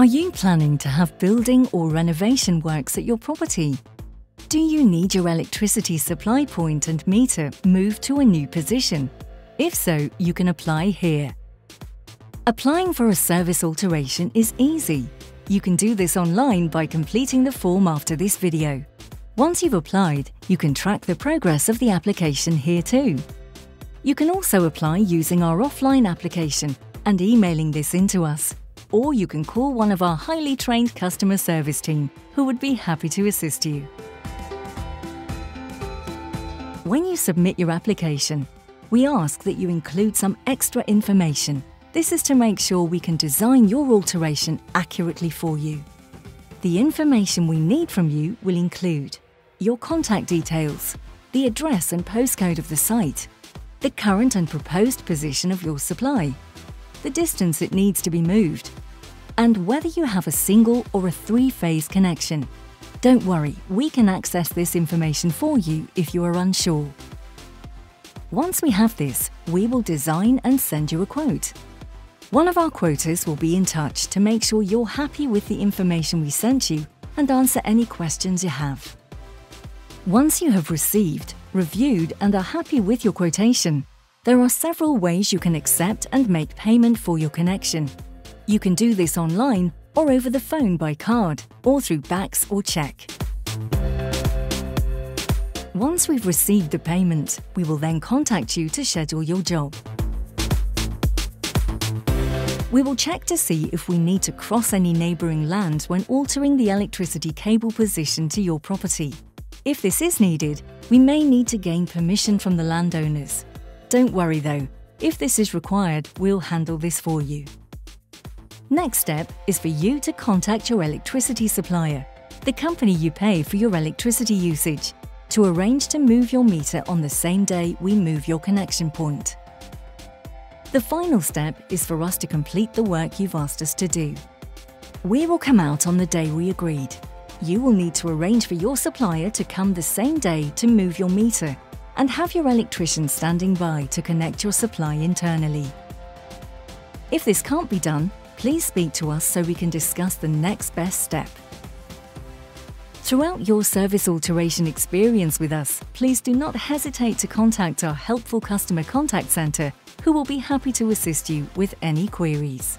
Are you planning to have building or renovation works at your property? Do you need your electricity supply point and meter moved to a new position? If so, you can apply here. Applying for a service alteration is easy. You can do this online by completing the form after this video. Once you've applied, you can track the progress of the application here too. You can also apply using our offline application and emailing this into us or you can call one of our highly trained customer service team who would be happy to assist you. When you submit your application, we ask that you include some extra information. This is to make sure we can design your alteration accurately for you. The information we need from you will include your contact details, the address and postcode of the site, the current and proposed position of your supply, the distance it needs to be moved, and whether you have a single or a three-phase connection. Don't worry, we can access this information for you if you are unsure. Once we have this, we will design and send you a quote. One of our quoters will be in touch to make sure you're happy with the information we sent you and answer any questions you have. Once you have received, reviewed and are happy with your quotation, there are several ways you can accept and make payment for your connection. You can do this online or over the phone by card or through BACS or cheque. Once we've received the payment, we will then contact you to schedule your job. We will check to see if we need to cross any neighbouring land when altering the electricity cable position to your property. If this is needed, we may need to gain permission from the landowners. Don't worry though, if this is required, we'll handle this for you. Next step is for you to contact your electricity supplier, the company you pay for your electricity usage, to arrange to move your meter on the same day we move your connection point. The final step is for us to complete the work you've asked us to do. We will come out on the day we agreed. You will need to arrange for your supplier to come the same day to move your meter and have your electrician standing by to connect your supply internally. If this can't be done, please speak to us so we can discuss the next best step. Throughout your service alteration experience with us, please do not hesitate to contact our helpful customer contact centre who will be happy to assist you with any queries.